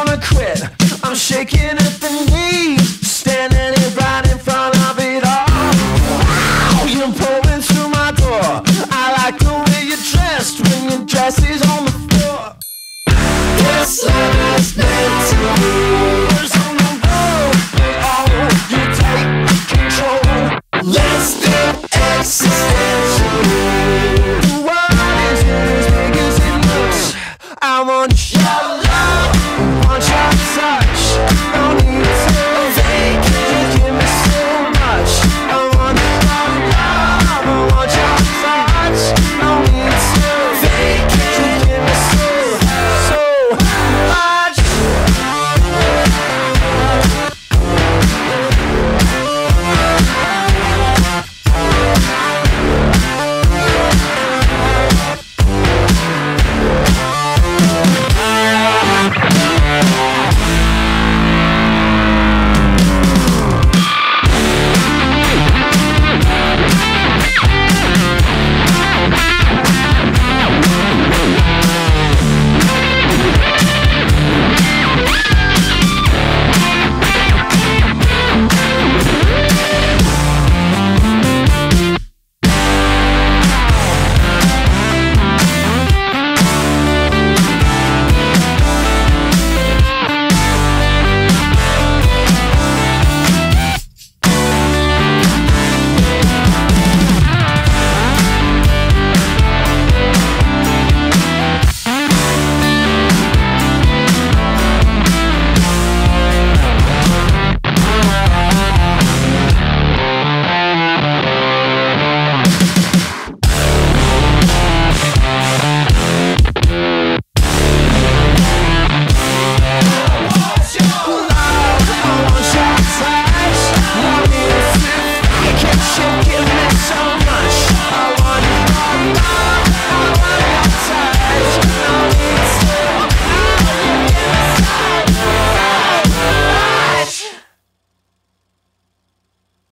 wanna quit. I'm shaking at the knees, standing here right in front of it all. Wow, you're pulling through my door. I like the way you're dressed when your dress is on the floor. Yes, I